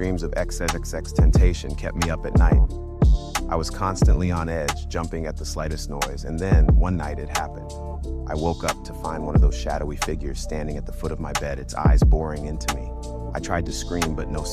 Dreams of XXX temptation kept me up at night. I was constantly on edge, jumping at the slightest noise, and then, one night, it happened. I woke up to find one of those shadowy figures standing at the foot of my bed, its eyes boring into me. I tried to scream, but no